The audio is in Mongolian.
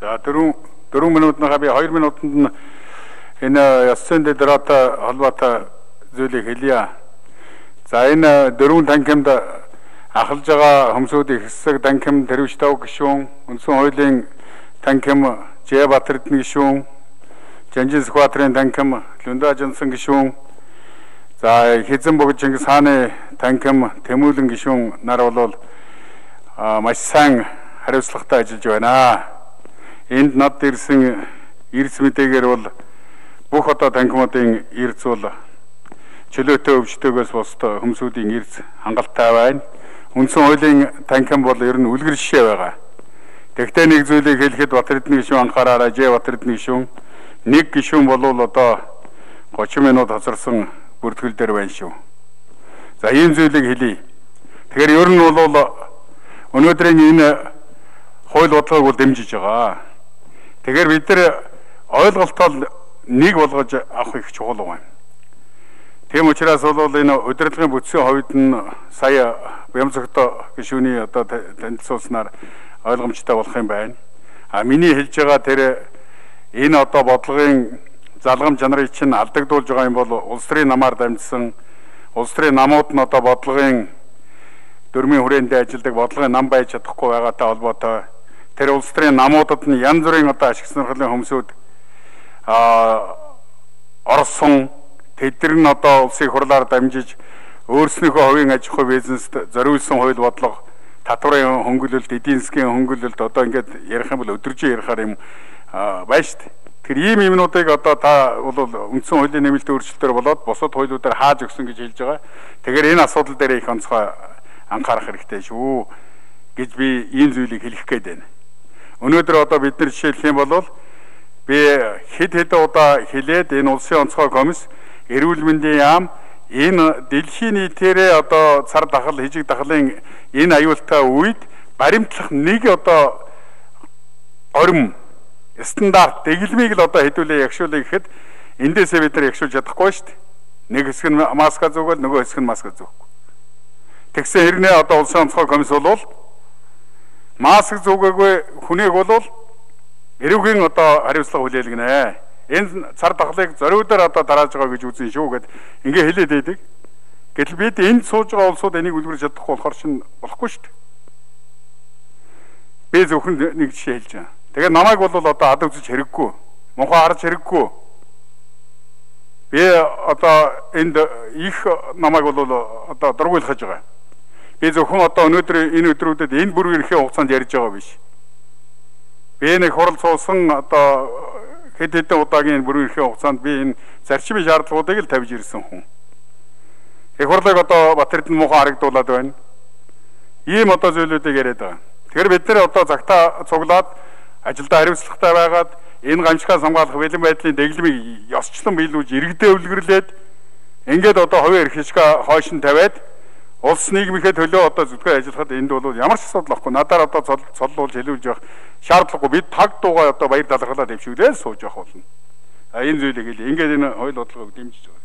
За 4 4 минутнага би 2 минутанд нь энэ ясын дэдрата холбоотой зүйлийг хэлье. За энэ дөрвөн танхимд ахалж байгаа хөмсүүд их хэсэг танхим Тэрвчтав гишүүн, Үндэсэн хуулийн танхим Жэбатар эдэн гишүүн, Жанжин Сүхбаатарын танхим Лүндэ Жансан гишүүн, за Хизэн богд Чингис хааны танхим Тэмүүлэн гишүүн нар бол маш сайн хариуцлагатай ажиллаж байна энд над ирсэн эрс мэдээгээр бол бүх одоо танхимуудын эрс бол чөлөөтэй өвчтөөгөөс босдоо хүмүүсийн эрс хангалттай байна. Үндсэн хуулийн танхим бол ер нь үлгэр жишээ байгаа. Тэгтээ нэг зүйлийг хэлэхэд Батэрдны гишүүн анхаараарай, Жэ Батэрдны гишүүн нэг гишүүн болвол одоо 30 минут хоцорсон бүртгэл дээр байна шүү. За ийм зүйлийг хэлье. Тэгэхээр ер нь бол өнөөдрийн энэ хууль бодлогыг бол дэмжиж байгаа. Тэгэхээр бид нар ойлголтоо нэг болгож авах их чухал байна. Тийм учраас бол энэ удирдлагын бүтцийн хувьд нь сая Бямцогтой гишүүний одоо танилцуулснаар ойлгомжтой болох юм байна. А миний хэлж байгаа тэр энэ одоо бодлогын залгам чанарыг чинь алдагдуулж байгаа юм бол улс төрийн намаар дамжсан улс төрийн намууд нь одоо бодлогын дөрмийн хүрээндээ ажилладаг бодлогын нам байж чадахгүй байгаатай холбоотой тэр улс төрийн намуудад нь янз бүрийн одоо ашиг сонирхлын хүмүүсүүд а орсон тэдэр нь одоо улсын хурлаар дамжиж өөрснийхөө хувийн аж ахуй бизнест зориулсан хууль бодлого татварын хөнгөлөлт, эдийн засгийн хөнгөлөлт одоо ингээд ярих юм бол өдөржин ярихаар юм шүү дээ. Тэр ийм юмнуудыг одоо та бол үндсэн хуулийн нэмэлт өөрчлөлтөөр болоод бусад хуулиудаар хааж өгсөн гэж хэлж байгаа. Тэгэхээр энэ асуудал дээр их онцгой анхаарах хэрэгтэй шүү гэж би ийм зүйлийг хэлэх гээд байна. Өнөөдөр одоо бид нар жишээлх юм бол би хэд хэдэн удаа хэлээд энэ улсын онцгой комисс эрүүл мэндийн яам энэ дэлхийн нийтээрээ одоо цар дахал хижиг дахлын энэ аюултай үед баримтлах нэг одоо орим стандарт дэглэмийг л одоо хэдүүлээ ягшуулъя гэхэд эндээсээ бид нар ягшуулж чадахгүй шүү дээ. Нэг хэсэг нь маска зүгэл нөгөө хэсэг нь маска зүүхгүй. Тэгсэн хэрнээ одоо улсын онцгой комисс бол маск зүгээгүй хүнийг бол эрүүгийн одоо хариуцлага хүлээлгэнэ. Энэ цар тахлыг зориудаар одоо дарааж байгаа гэж үзэн шүү гэд ингээ хэлээд байдаг. Гэтэл бид энд сууж байгаа улсууд энийг үлгэрж чадахгүй болохоор шин болохгүй шүү дээ. Би зөвхөн нэг жишээ хэлж байгаа. Тэгэхээр намайг бол одоо ад үзэж хэрэггүй. Мунхаа харж хэрэггүй. Би одоо энд их намайг бол одоо дургуйлахж байгаа. Би зөвхөн одоо өнөөдөр энэ өдрүүдэд энэ бүр ирэхээ хугацаанд ярьж байгаа биш. Би нэг хурал суусан одоо хэд хэдэн удаагийн бүр ирэхээ хугацаанд би энэ зарчмын шаардлагуудыг л тавьж ирсэн хүн. Их хурлыг одоо Батэрдэн муухан харагдуулаад байна. Ийм одоо зүйлүүдийг яриад байгаа. Тэгэхээр бид нэр одоо цагтаа цуглаад ажилдаа хариуцлагатай байгаад энэ гамшигаа хамгаалах бэлэн байдлын дэглэмийг ёсчлон биелүүлж иргэдээ өвлгөрлээд ингээд одоо хувийн эрх хишгээ хойш нь тавиад Улс нийгмийнхээ төлөө одоо зүтгэ ажиллахад энд бол ямар ч асуудал واخгүй. Надаар одоо цоллуулж хэлүүлж явах шаардлагагүй. Бид таг дуугаа одоо баяр талархалаа дэвшүүлээл сууж явах болно. А энэ зүйлийг хэл. Ингээд энэ хоёул бодлогыг дэмжиж